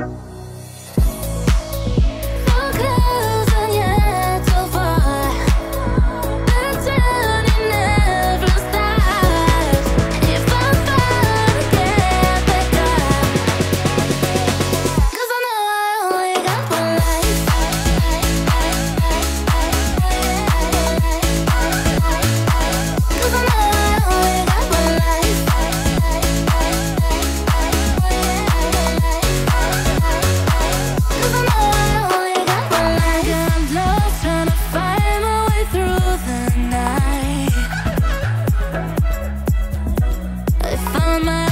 you my